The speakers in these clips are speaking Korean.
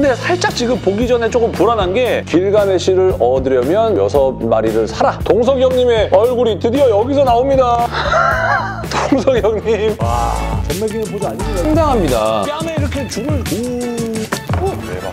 근데 살짝 지금 보기 전에 조금 불안한 게 길가메시를 얻으려면 여섯 마리를 사라. 동석이 형님의 얼굴이 드디어 여기서 나옵니다. 동석이 형님. 와, 전매기는 보조 아닙니다. 상당합니다. 뺨에 이렇게 줄을 오. 오. 대박.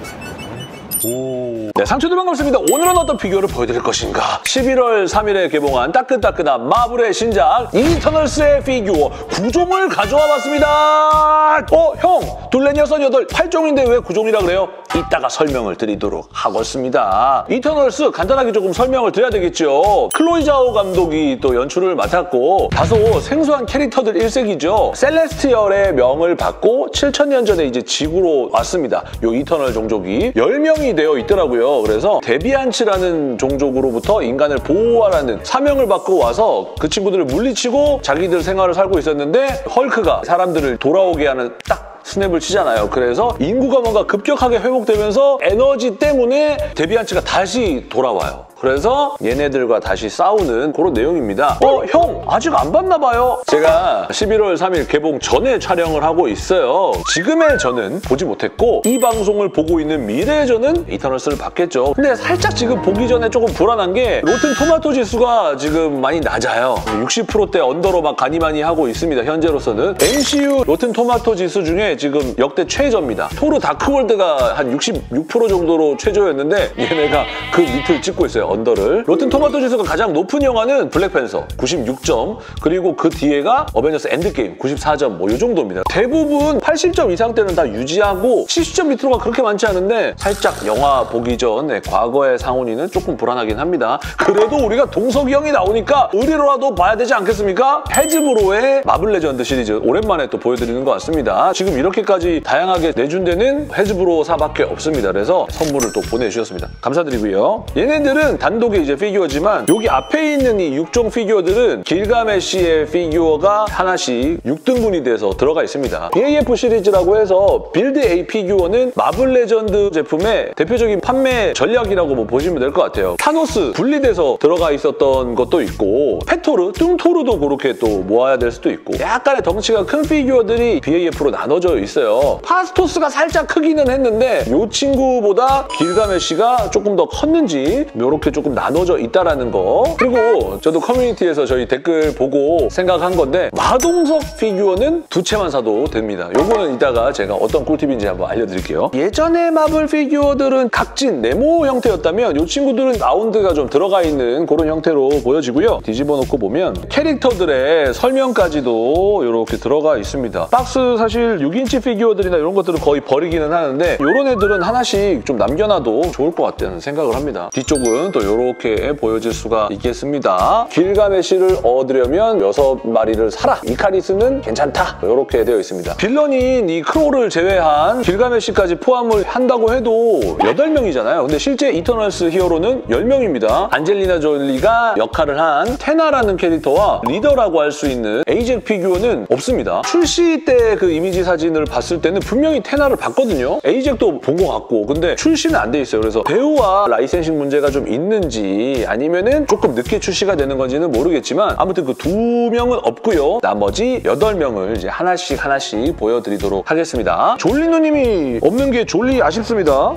오. 네, 상추들 반갑습니다. 오늘은 어떤 피규어를 보여드릴 것인가? 11월 3일에 개봉한 따끈따끈한 마블의 신작 이터널스의 피규어 9종을 가져와 봤습니다. 어, 형! 둘 넷 여섯 여덟 8종인데 왜 9종이라 그래요? 이따가 설명을 드리도록 하겠습니다. 이터널스 간단하게 조금 설명을 드려야 되겠죠. 클로이 자오 감독이 또 연출을 맡았고 다소 생소한 캐릭터들 일색이죠. 셀레스티얼의 명을 받고 7천년 전에 이제 지구로 왔습니다. 요 이터널 종족이 10명이 되어 있더라고요. 그래서 데비안츠라는 종족으로부터 인간을 보호하라는 사명을 받고 와서 그 친구들을 물리치고 자기들 생활을 살고 있었는데 헐크가 사람들을 돌아오게 하는 딱 스냅을 치잖아요. 그래서 인구가 뭔가 급격하게 회복되면서 에너지 때문에 데비안츠가 다시 돌아와요. 그래서 얘네들과 다시 싸우는 그런 내용입니다. 어, 형 아직 안 봤나 봐요. 제가 11월 3일 개봉 전에 촬영을 하고 있어요. 지금의 저는 보지 못했고 이 방송을 보고 있는 미래의 저는 이터널스를 봤겠죠. 근데 살짝 지금 보기 전에 조금 불안한 게 로튼 토마토 지수가 지금 많이 낮아요. 60%대 언더로 막 가니 많이 하고 있습니다. 현재로서는 MCU 로튼 토마토 지수 중에 지금 역대 최저입니다. 토르 다크월드가 한 66% 정도로 최저였는데 얘네가 그 밑을 찍고 있어요. under를. 로튼 토마토 지수가 가장 높은 영화는 블랙팬서 96점 그리고 그 뒤에가 어벤져스 엔드게임 94점 뭐 이 정도입니다. 대부분 80점 이상대는 다 유지하고 70점 밑으로가 그렇게 많지 않은데 살짝 영화 보기 전 네, 과거의 상훈이는 조금 불안하긴 합니다. 그래도 우리가 동석이 형이 나오니까 의리로라도 봐야 되지 않겠습니까? 헤즈브로의 마블 레전드 시리즈 오랜만에 또 보여드리는 것 같습니다. 지금 이렇게까지 다양하게 내준 데는 헤즈브로사밖에 없습니다. 그래서 선물을 또 보내주셨습니다. 감사드리고요. 얘네들은 단독의 이제 피규어지만 여기 앞에 있는 이 6종 피규어들은 길가메시의 피규어가 하나씩 6등분이 돼서 들어가 있습니다. BAF 시리즈라고 해서 빌드 A 피규어는 마블 레전드 제품의 대표적인 판매 전략이라고 뭐 보시면 될 것 같아요. 타노스 분리돼서 들어가 있었던 것도 있고 fat토르, 뚱토르도 그렇게 또 모아야 될 수도 있고 약간의 덩치가 큰 피규어들이 BAF로 나눠져 있어요. 파스토스가 살짝 크기는 했는데 이 친구보다 길가메시가 조금 더 컸는지 이렇게 조금 나눠져 있다라는 거 그리고 저도 커뮤니티에서 저희 댓글 보고 생각한 건데 마동석 피규어는 두 채만 사도 됩니다. 요거는 이따가 제가 어떤 꿀팁인지 한번 알려드릴게요. 예전에 마블 피규어들은 각진 네모 형태였다면 이 친구들은 라운드가 좀 들어가 있는 그런 형태로 보여지고요. 뒤집어 놓고 보면 캐릭터들의 설명까지도 이렇게 들어가 있습니다. 박스 사실 6인치 피규어들이나 이런 것들은 거의 버리기는 하는데 이런 애들은 하나씩 좀 남겨놔도 좋을 것 같다는 생각을 합니다. 뒤쪽은 또 이렇게 보여질 수가 있겠습니다. 길가메시를 얻으려면 6마리를 사라. 이카리스는 괜찮다. 이렇게 되어 있습니다. 빌런인 이 크로를 제외한 길가메시까지 포함을 한다고 해도 8명이잖아요. 근데 실제 이터널스 히어로는 10명입니다. 안젤리나 졸리가 역할을 한 테나라는 캐릭터와 리더라고 할 수 있는 에이젝 피규어는 없습니다. 출시 때 그 이미지 사진을 봤을 때는 분명히 테나를 봤거든요. 에이젝도 본 것 같고 근데 출시는 안 돼 있어요. 그래서 배우와 licensing 문제가 좀 있는 지 아니면은 조금 늦게 출시가 되는 건지는 모르겠지만 아무튼 그 두 명은 없고요. 나머지 여덟 명을 이제 하나씩 하나씩 보여드리도록 하겠습니다. 졸리 누님이 없는 게 졸리 아쉽습니다.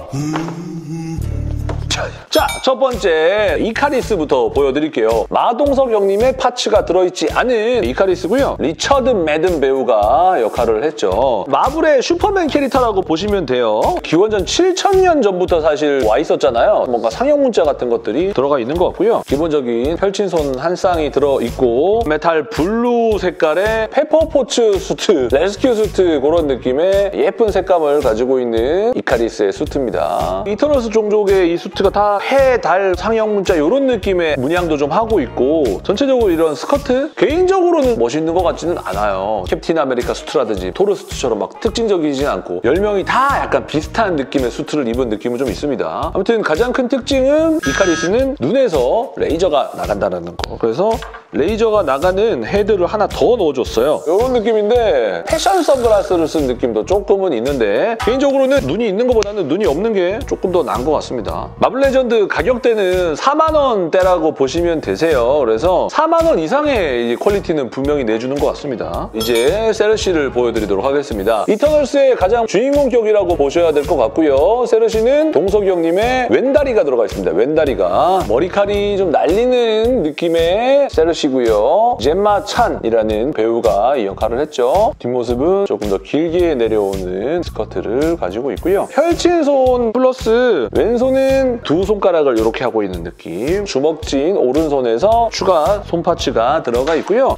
자, 첫 번째 이카리스부터 보여드릴게요. 마동석 형님의 parts가 들어있지 않은 이카리스고요. 리처드 매든 배우가 역할을 했죠. 마블의 슈퍼맨 캐릭터라고 보시면 돼요. 기원전 7천년 전부터 사실 와 있었잖아요. 뭔가 상형 문자 같은 것들이 들어가 있는 것 같고요. 기본적인 펼친 손 한 쌍이 들어있고 metal blue 색깔의 페퍼포츠 수트, 레스큐 수트 그런 느낌의 예쁜 색감을 가지고 있는 이카리스의 수트입니다. 이터널스 종족의 이 수트가 다 해, 달, 상형 문자 이런 느낌의 문양도 좀 하고 있고 전체적으로 이런 스커트? 개인적으로는 멋있는 것 같지는 않아요. 캡틴 아메리카 수트라든지 토르 수트처럼 막 특징적이진 않고 10명이 다 약간 비슷한 느낌의 수트를 입은 느낌은 좀 있습니다. 아무튼 가장 큰 특징은 이카리스는 눈에서 레이저가 나간다는 거. 그래서 레이저가 나가는 헤드를 하나 더 넣어줬어요. 이런 느낌인데 패션 선글라스를 쓴 느낌도 조금은 있는데 개인적으로는 눈이 있는 것보다는 눈이 없는 게 조금 더 나은 것 같습니다. 마블 레전드 가격대는 4만 원대라고 보시면 되세요. 그래서 4만 원 이상의 퀄리티는 분명히 내주는 것 같습니다. 이제 세르시를 보여드리도록 하겠습니다. 이터널스의 가장 주인공 격이라고 보셔야 될 것 같고요. 세르시는 동석이 형님의 왼다리가 들어가 있습니다. 왼다리가 머리칼이 좀 날리는 느낌의 세르시 고요. 젬마 찬이라는 배우가 이 역할을 했죠. 뒷모습은 조금 더 길게 내려오는 스커트를 가지고 있고요. 펼친 손 플러스 왼손은 두 손가락을 이렇게 하고 있는 느낌. 주먹진 오른손에서 추가 손파츠가 들어가 있고요.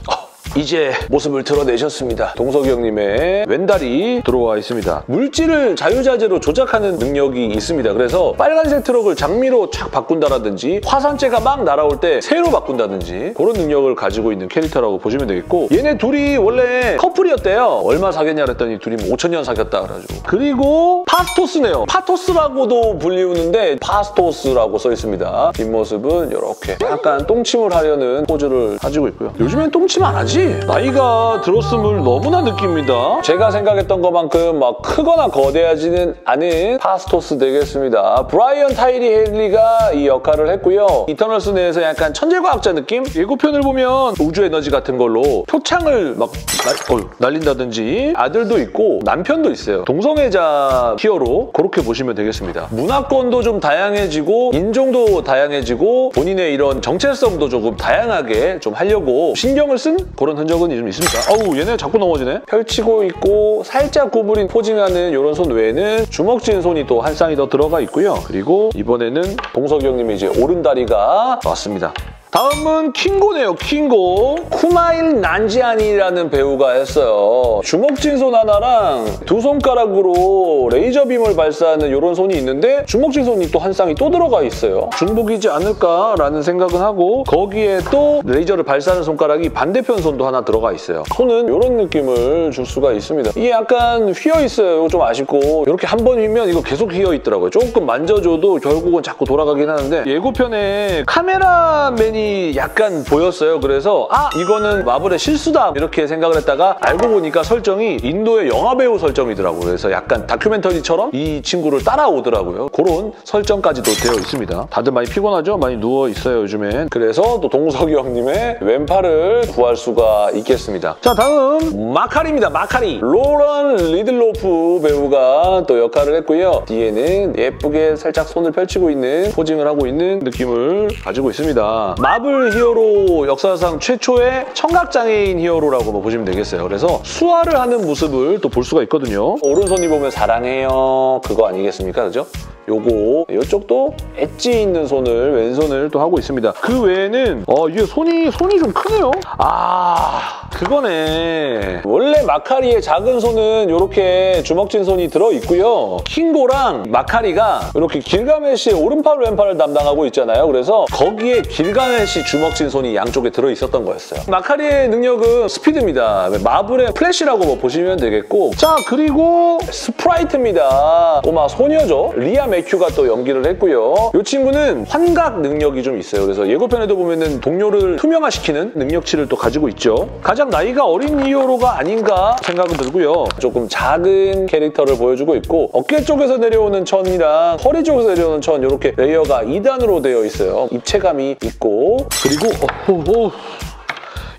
이제 모습을 드러내셨습니다. 동석이 형님의 왼다리 들어와 있습니다. 물질을 자유자재로 조작하는 능력이 있습니다. 그래서 빨간색 트럭을 장미로 착 바꾼다라든지 화산재가 막 날아올 때 새로 바꾼다든지 그런 능력을 가지고 있는 캐릭터라고 보시면 되겠고 얘네 둘이 원래 커플이었대요. 얼마 사귀냐 그랬더니 둘이 5천 년 사귀었다 그래가지고 그리고 파스토스네요. 파토스라고도 불리우는데 파스토스라고 써 있습니다. 뒷모습은 이렇게 약간 똥침을 하려는 포즈를 가지고 있고요. 요즘엔 똥침 안 하지? 나이가 들었음을 너무나 느낍니다. 제가 생각했던 것만큼 막 크거나 거대하지는 않은 파스토스 되겠습니다. 브라이언 타이리 헨리가 이 역할을 했고요. 이터널스 내에서 약간 천재과학자 느낌? 예고편을 보면 우주 에너지 같은 걸로 표창을 막 날, 어, 날린다든지 아들도 있고 남편도 있어요. 동성애자 히어로 그렇게 보시면 되겠습니다. 문화권도 좀 다양해지고 인종도 다양해지고 본인의 이런 정체성도 조금 다양하게 좀 하려고 신경을 쓴 그런 흔적은 좀 있습니다. 어우 얘네 자꾸 넘어지네. 펼치고 있고 살짝 구부린 포징하는 이런 손 외에는 주먹진 손이 또 한 쌍이 더 들어가 있고요. 그리고 이번에는 동석이 형님이 이제 오른다리가 왔습니다. 다음은 킹고네요, 킹고. 쿠마일 난지안이라는 배우가 했어요. 주먹진 손 하나랑 두 손가락으로 레이저빔을 발사하는 이런 손이 있는데 주먹진 손이 또 한 쌍이 또 들어가 있어요. 중복이지 않을까라는 생각은 하고 거기에 또 레이저를 발사하는 손가락이 반대편 손도 하나 들어가 있어요. 손은 이런 느낌을 줄 수가 있습니다. 이게 약간 휘어있어요. 이거 좀 아쉽고 이렇게 한 번 휘면 이거 계속 휘어있더라고요. 조금 만져줘도 결국은 자꾸 돌아가긴 하는데 예고편에 카메라맨이 약간 보였어요. 그래서 아 이거는 마블의 실수다 이렇게 생각을 했다가 알고 보니까 설정이 인도의 영화배우 설정이더라고요. 그래서 약간 다큐멘터리처럼 이 친구를 따라오더라고요. 그런 설정까지도 되어 있습니다. 다들 많이 피곤하죠? 많이 누워 있어요 요즘엔. 그래서 또 동석이 형님의 왼팔을 구할 수가 있겠습니다. 자 다음 마카리입니다. 마카리. 로런 리들로프 배우가 또 역할을 했고요. 뒤에는 예쁘게 살짝 손을 펼치고 있는 posing을 하고 있는 느낌을 가지고 있습니다. 마블 히어로 역사상 최초의 청각장애인 히어로라고 뭐 보시면 되겠어요. 그래서 수화를 하는 모습을 또 볼 수가 있거든요. 오른손이 보면 사랑해요 그거 아니겠습니까? 그죠? 요거 이쪽도 엣지 있는 손을 왼손을 또 하고 있습니다. 그 외에는 어 이게 손이 손이 좀 크네요. 아 그거네. 원래 마카리의 작은 손은 이렇게 주먹진 손이 들어 있고요. 킹고랑 마카리가 이렇게 길가메시의 오른팔 왼팔을 담당하고 있잖아요. 그래서 거기에 길가메시 주먹진 손이 양쪽에 들어 있었던 거였어요. 마카리의 능력은 스피드입니다. 마블의 플래시라고 뭐 보시면 되겠고 자 그리고 스프라이트입니다. 꼬마 소녀죠. 리아 맥 큐가 또 연기를 했고요. 이 친구는 환각 능력이 좀 있어요. 그래서 예고편에도 보면은 동료를 투명화시키는 능력치를 또 가지고 있죠. 가장 나이가 어린 히어로가 아닌가 생각은 들고요. 조금 작은 캐릭터를 보여주고 있고 어깨 쪽에서 내려오는 천이랑 허리 쪽에서 내려오는 천 이렇게 레이어가 2단으로 되어 있어요. 입체감이 있고 그리고 어, 어, 어.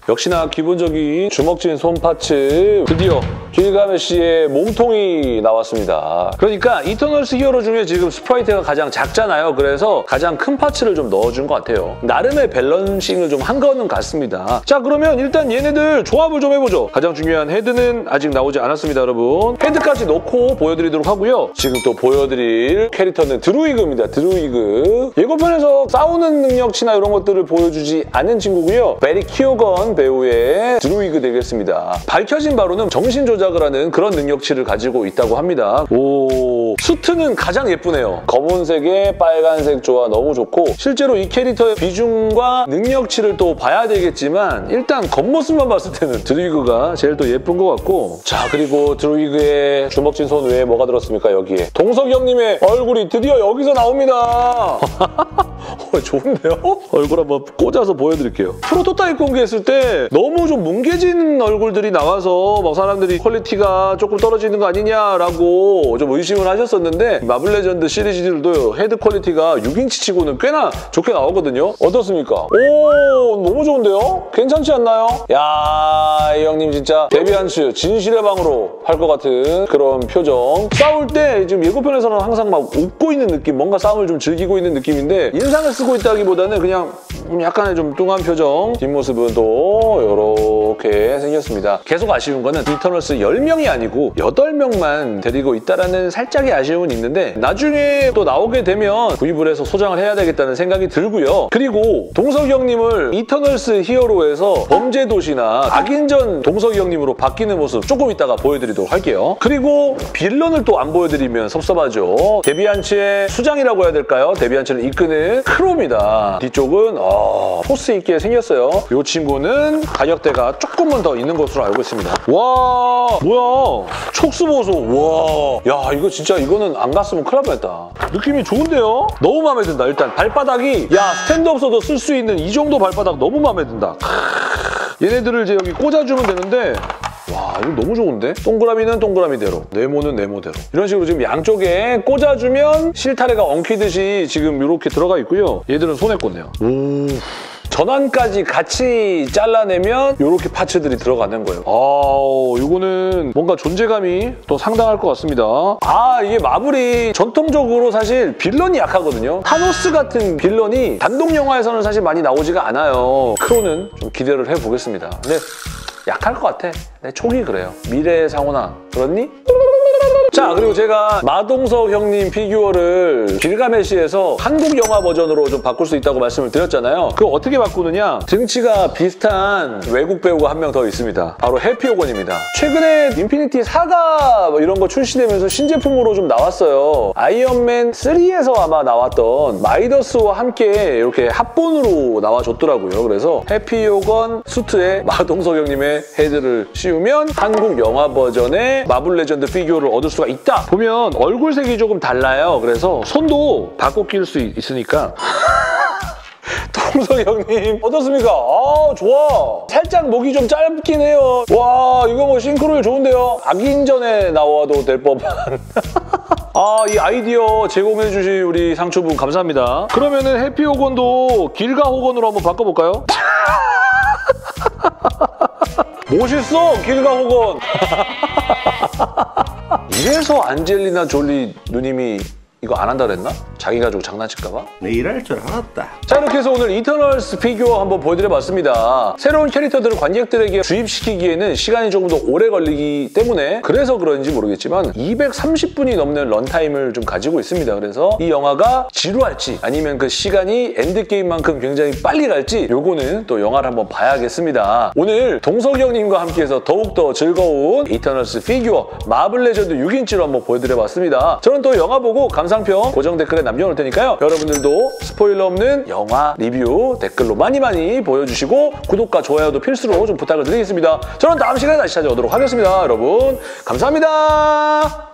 역시나 기본적인 주먹진 손parts 드디어 길가메시의 몸통이 나왔습니다. 그러니까 이터널스 히어로 중에 지금 스프라이트가 가장 작잖아요. 그래서 가장 큰 parts를 좀 넣어준 것 같아요. 나름의 balancing을 좀 한 거는 같습니다. 자 그러면 일단 얘네들 조합을 좀 해보죠. 가장 중요한 헤드는 아직 나오지 않았습니다, 여러분. 헤드까지 넣고 보여드리도록 하고요. 지금 또 보여드릴 캐릭터는 드루이그입니다, 드루이그. 예고편에서 싸우는 능력치나 이런 것들을 보여주지 않은 친구고요. 베리 키오건 배우의 드루이그 되겠습니다. 밝혀진 바로는 정신 조작을 하는 그런 능력치를 가지고 있다고 합니다. 오, 수트는 가장 예쁘네요. 검은색에 빨간색 조화 너무 좋고 실제로 이 캐릭터의 비중과 능력치를 또 봐야 되겠지만 일단 겉모습만 봤을 때는 드루이그가 제일 또 예쁜 것 같고 자 그리고 드루이그의 주먹진 손 외에 뭐가 들었습니까 여기에 동석 형님의 얼굴이 드디어 여기서 나옵니다. 어, 좋은데요? 얼굴 한번 꽂아서 보여드릴게요. 프로토타입 공개했을 때 너무 좀 뭉개진 얼굴들이 나와서 막 사람들이 퀄리티가 조금 떨어지는 거 아니냐라고 좀 의심을 하셨었는데 마블 레전드 시리즈들도 헤드 퀄리티가 6인치 치고는 꽤나 좋게 나오거든요. 어떻습니까? 오 너무 좋은데요? 괜찮지 않나요? 야, 이 형님 진짜 데비안츠 진실의 방으로 할 것 같은 그런 표정. 싸울 때 지금 예고편에서는 항상 막 웃고 있는 느낌, 뭔가 싸움을 좀 즐기고 있는 느낌인데 인상을 쓰고 있다기보다는 그냥 약간의 좀 뚱한 표정. 뒷모습은 또 이렇게 생겼습니다. 계속 아쉬운 거는 이터널스 10명이 아니고 8명만 데리고 있다라는 살짝의 아쉬움은 있는데 나중에 또 나오게 되면 구입을 해서 소장을 해야 되겠다는 생각이 들고요. 그리고 동석이 형님을 이터널스 히어로에서 범죄도시나 악인전 동석이 형님으로 바뀌는 모습 조금 이따가 보여드리도록 할게요. 그리고 빌런을 또 안 보여드리면 섭섭하죠. 데비안츠의 수장이라고 해야 될까요? 데비안츠를 이끄는 크로입니다. 뒤쪽은 어, 포스 있게 생겼어요. 이 친구는 가격대가 조금만 더 있는 것으로 알고 있습니다. 와 뭐야 촉수 보소 와야 이거 진짜 이거는 안 갔으면 큰일 날 뻔했다. 느낌이 좋은데요? 너무 마음에 든다. 일단 발바닥이 야 스탠드 없어도 쓸 수 있는 이 정도 발바닥 너무 마음에 든다. 얘네들을 이제 여기 꽂아주면 되는데 와 이거 너무 좋은데? 동그라미는 동그라미대로 네모는 네모대로 이런 식으로 지금 양쪽에 꽂아주면 실타래가 엉키듯이 지금 이렇게 들어가 있고요 얘들은 손에 꽂네요 오 전환까지 같이 잘라내면 이렇게 파츠들이 들어가는 거예요. 아, 이거는 뭔가 존재감이 또 상당할 것 같습니다. 아, 이게 마블이 전통적으로 사실 빌런이 약하거든요. 타노스 같은 빌런이 단독 영화에서는 사실 많이 나오지가 않아요. 크로는 좀 기대를 해보겠습니다. 근데 약할 것 같아. 내 촉이 그래요. 미래의 상훈아 그렇니? 자 그리고 제가 마동석 형님 피규어를 길가메시에서 한국 영화 버전으로 좀 바꿀 수 있다고 말씀을 드렸잖아요. 그거 어떻게 바꾸느냐? 등치가 비슷한 외국 배우가 한 명 더 있습니다. 바로 해피 호건입니다. 최근에 인피니티 사가 뭐 이런 거 출시되면서 신제품으로 좀 나왔어요. 아이언맨 3에서 아마 나왔던 마이더스와 함께 이렇게 합본으로 나와줬더라고요. 그래서 해피 호건 수트에 마동석 형님의 헤드를 씌우면 한국 영화 버전의 마블 레전드 피규어를 얻을 수가 있다. 보면 얼굴색이 조금 달라요. 그래서 손도 바꿔 끼울 수 있으니까 동석 형님 어떻습니까? 아 좋아 살짝 목이 좀 짧긴 해요 와 이거 뭐 싱크로율 좋은데요 악인전에 나와도 될 법한 아, 이 아이디어 제공해 주신 우리 상추분 감사합니다. 그러면은 해피 호건도 길가 호건으로 한번 바꿔볼까요? 멋있어, 길가 호건. 이래서 안젤리나 졸리 누님이 이거 안 한다 그랬나? 자기 가지고 장난칠까봐? 내 이럴 줄 알았다. 자 이렇게 해서 오늘 이터널스 피규어 한번 보여드려봤습니다. 새로운 캐릭터들을 관객들에게 주입시키기에는 시간이 조금 더 오래 걸리기 때문에 그래서 그런지 모르겠지만 230분이 넘는 runtime을 좀 가지고 있습니다. 그래서 이 영화가 지루할지 아니면 그 시간이 엔드게임만큼 굉장히 빨리 갈지 요거는 또 영화를 한번 봐야겠습니다. 오늘 동석이 형님과 함께해서 더욱더 즐거운 이터널스 피규어 마블 레전드 6인치로 한번 보여드려봤습니다. 저는 또 영화 보고 감상평 고정 댓글에 남겨놓을 테니까요. 여러분들도 스포일러 없는 영화 리뷰 댓글로 많이 많이 보여주시고 구독과 좋아요도 필수로 좀 부탁을 드리겠습니다. 저는 다음 시간에 다시 찾아오도록 하겠습니다. 여러분 감사합니다.